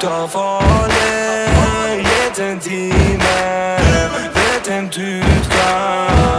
Davone, jeden Diener wird Tüter.